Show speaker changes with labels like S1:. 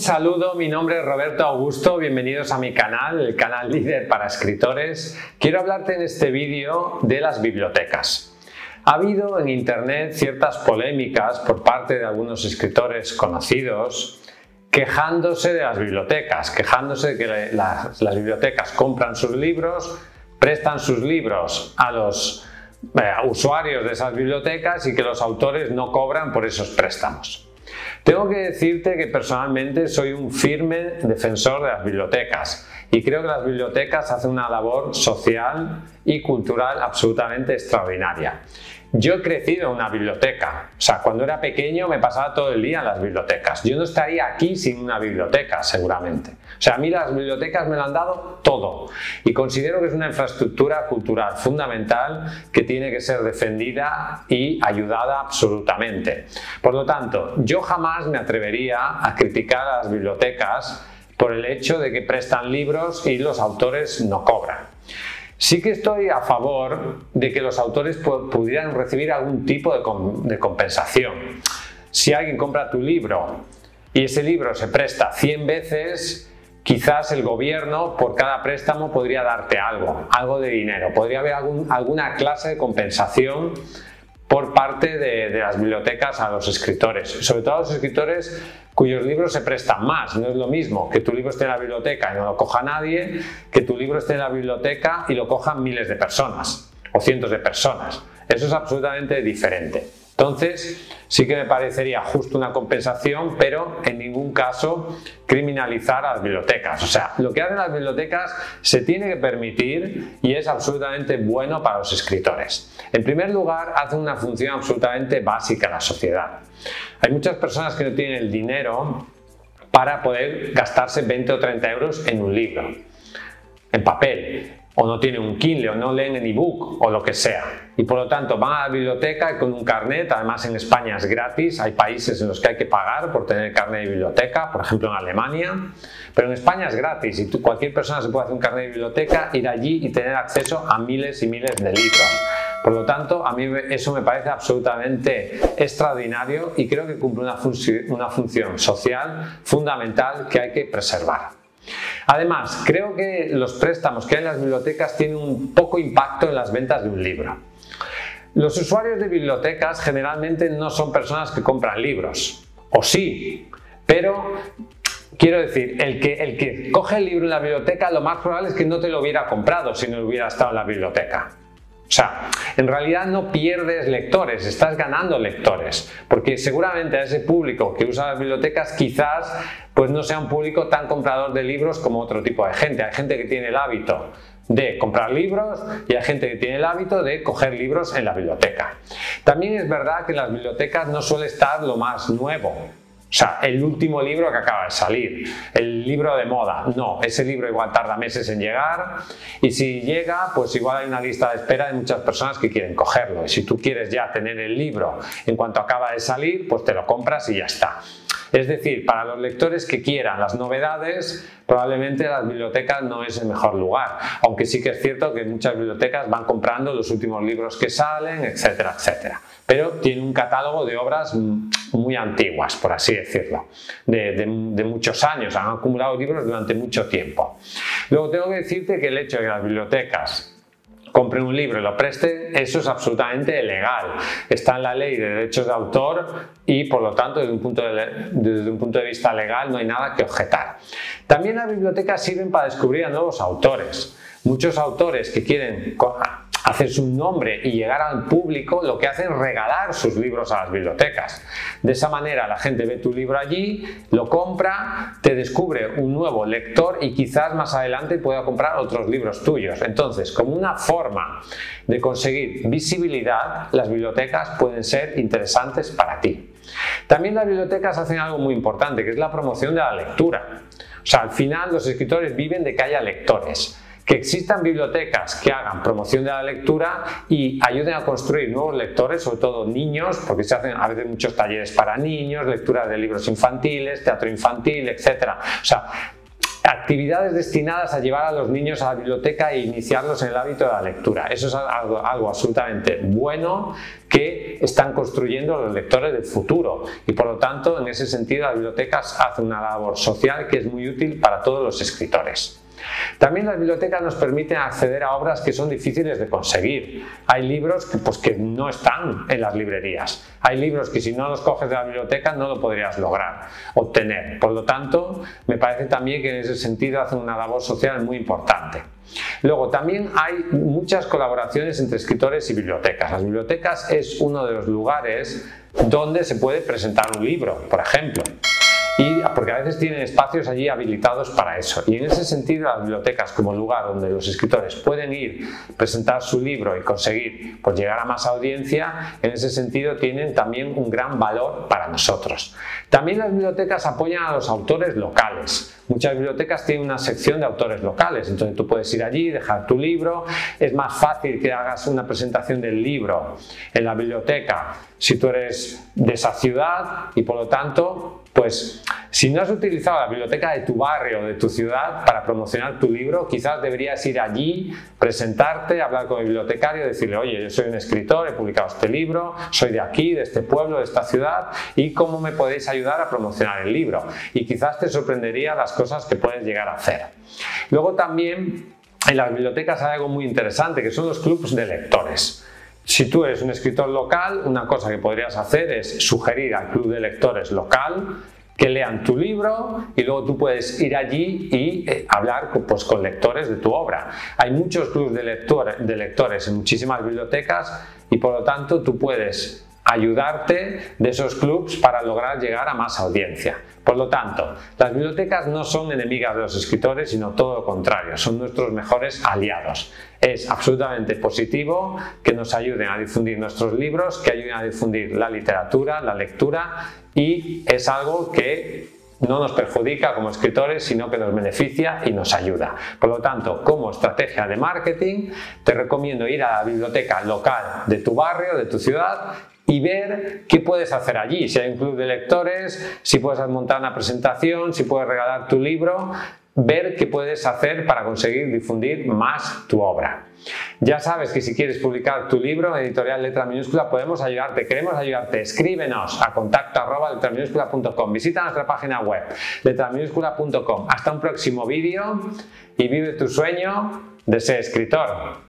S1: saludo, mi nombre es Roberto Augusto, bienvenidos a mi canal, el canal líder para escritores. Quiero hablarte en este vídeo de las bibliotecas. Ha habido en internet ciertas polémicas por parte de algunos escritores conocidos quejándose de las bibliotecas, quejándose de que las, bibliotecas compran sus libros, prestan sus libros a los eh, usuarios de esas bibliotecas y que los autores no cobran por esos préstamos. Tengo que decirte que personalmente soy un firme defensor de las bibliotecas y creo que las bibliotecas hacen una labor social y cultural absolutamente extraordinaria. Yo he crecido en una biblioteca, o sea, cuando era pequeño me pasaba todo el día en las bibliotecas. Yo no estaría aquí sin una biblioteca, seguramente. O sea, a mí las bibliotecas me lo han dado todo y considero que es una infraestructura cultural fundamental que tiene que ser defendida y ayudada absolutamente. Por lo tanto, yo jamás me atrevería a criticar a las bibliotecas por el hecho de que prestan libros y los autores no cobran. Sí que estoy a favor de que los autores pudieran recibir algún tipo de, compensación. Si alguien compra tu libro y ese libro se presta 100 veces, quizás el gobierno por cada préstamo podría darte algo, algo de dinero. Podría haber alguna clase de compensación por parte de, las bibliotecas a los escritores, sobre todo a los escritores cuyos libros se prestan más. No es lo mismo que tu libro esté en la biblioteca y no lo coja nadie, que tu libro esté en la biblioteca y lo cojan miles de personas o cientos de personas. Eso es absolutamente diferente. Entonces, sí que me parecería justo una compensación, pero en ningún caso criminalizar a las bibliotecas. O sea, lo que hacen las bibliotecas se tiene que permitir y es absolutamente bueno para los escritores. En primer lugar, hacen una función absolutamente básica en la sociedad. Hay muchas personas que no tienen el dinero para poder gastarse 20 o 30 euros en un libro, en papel o no tienen un Kindle o no leen en ebook o lo que sea. Y por lo tanto van a la biblioteca con un carnet, además en España es gratis, hay países en los que hay que pagar por tener carnet de biblioteca, por ejemplo en Alemania, pero en España es gratis y cualquier persona se puede hacer un carnet de biblioteca, ir allí y tener acceso a miles y miles de libros. Por lo tanto, a mí eso me parece absolutamente extraordinario y creo que cumple una función social fundamental que hay que preservar. Además, creo que los préstamos que hay en las bibliotecas tienen un poco impacto en las ventas de un libro. Los usuarios de bibliotecas generalmente no son personas que compran libros, o sí, pero quiero decir, el que, el que coge el libro en la biblioteca lo más probable es que no te lo hubiera comprado si no hubiera estado en la biblioteca. O sea, en realidad no pierdes lectores, estás ganando lectores, porque seguramente a ese público que usa las bibliotecas quizás pues no sea un público tan comprador de libros como otro tipo de gente. Hay gente que tiene el hábito de comprar libros y hay gente que tiene el hábito de coger libros en la biblioteca. También es verdad que en las bibliotecas no suele estar lo más nuevo, o sea, el último libro que acaba de salir, el libro de moda. No, ese libro igual tarda meses en llegar y si llega, pues igual hay una lista de espera de muchas personas que quieren cogerlo. Y si tú quieres ya tener el libro en cuanto acaba de salir, pues te lo compras y ya está. Es decir, para los lectores que quieran las novedades, probablemente las bibliotecas no es el mejor lugar, aunque sí que es cierto que muchas bibliotecas van comprando los últimos libros que salen, etcétera, etcétera. Pero tiene un catálogo de obras muy antiguas, por así decirlo, de, muchos años, han acumulado libros durante mucho tiempo. Luego tengo que decirte que el hecho de que las bibliotecas compren un libro y lo presten, eso es absolutamente legal. Está en la ley de derechos de autor y por lo tanto desde un punto de, desde un punto de vista legal no hay nada que objetar. También las bibliotecas sirven para descubrir a nuevos autores. Muchos autores que quieren hacer su nombre y llegar al público, lo que hacen es regalar sus libros a las bibliotecas. De esa manera la gente ve tu libro allí, lo compra, te descubre un nuevo lector y quizás más adelante pueda comprar otros libros tuyos. Entonces, como una forma de conseguir visibilidad, las bibliotecas pueden ser interesantes para ti. También las bibliotecas hacen algo muy importante, que es la promoción de la lectura. O sea, al final los escritores viven de que haya lectores que existan bibliotecas que hagan promoción de la lectura y ayuden a construir nuevos lectores, sobre todo niños, porque se hacen a veces muchos talleres para niños, lectura de libros infantiles, teatro infantil, etc. O sea, actividades destinadas a llevar a los niños a la biblioteca e iniciarlos en el hábito de la lectura. Eso es algo, algo, absolutamente bueno que están construyendo los lectores del futuro y por lo tanto en ese sentido las bibliotecas hacen una labor social que es muy útil para todos los escritores. También las bibliotecas nos permiten acceder a obras que son difíciles de conseguir. Hay libros que, pues, que no están en las librerías. Hay libros que si no los coges de la biblioteca no lo podrías lograr, obtener. Por lo tanto, me parece también que en ese sentido hacen una labor social muy importante. Luego, también hay muchas colaboraciones entre escritores y bibliotecas. Las bibliotecas es uno de los lugares donde se puede presentar un libro, por ejemplo y porque a veces tienen espacios allí habilitados para eso. Y en ese sentido las bibliotecas como lugar donde los escritores pueden ir, presentar su libro y conseguir pues, llegar a más audiencia, en ese sentido tienen también un gran valor para nosotros. También las bibliotecas apoyan a los autores locales. Muchas bibliotecas tienen una sección de autores locales, entonces tú puedes ir allí, dejar tu libro, es más fácil que hagas una presentación del libro en la biblioteca si tú eres de esa ciudad y por lo tanto, pues si no has utilizado la biblioteca de tu barrio, de tu ciudad para promocionar tu libro, quizás deberías ir allí, presentarte, hablar con el bibliotecario, decirle, oye, yo soy un escritor, he publicado este libro, soy de aquí, de este pueblo, de esta ciudad, y cómo me podéis ayudar a promocionar el libro. Y quizás te sorprendería las cosas que puedes llegar a hacer. Luego también en las bibliotecas hay algo muy interesante, que son los clubes de lectores. Si tú eres un escritor local, una cosa que podrías hacer es sugerir al club de lectores local que lean tu libro y luego tú puedes ir allí y eh, hablar pues, con lectores de tu obra. Hay muchos clubes de, de lectores en muchísimas bibliotecas y por lo tanto tú puedes ayudarte de esos clubs para lograr llegar a más audiencia. Por lo tanto, las bibliotecas no son enemigas de los escritores, sino todo lo contrario, son nuestros mejores aliados. Es absolutamente positivo que nos ayuden a difundir nuestros libros, que ayuden a difundir la literatura, la lectura y es algo que no nos perjudica como escritores, sino que nos beneficia y nos ayuda. Por lo tanto, como estrategia de marketing, te recomiendo ir a la biblioteca local de tu barrio, de tu ciudad y ver qué puedes hacer allí, si hay un club de lectores, si puedes montar una presentación, si puedes regalar tu libro, ver qué puedes hacer para conseguir difundir más tu obra. Ya sabes que si quieres publicar tu libro, editorial letra minúscula, podemos ayudarte, queremos ayudarte. Escríbenos a contacto arroba letraminúscula.com. Visita nuestra página web letraminúscula.com. Hasta un próximo vídeo y vive tu sueño de ser escritor.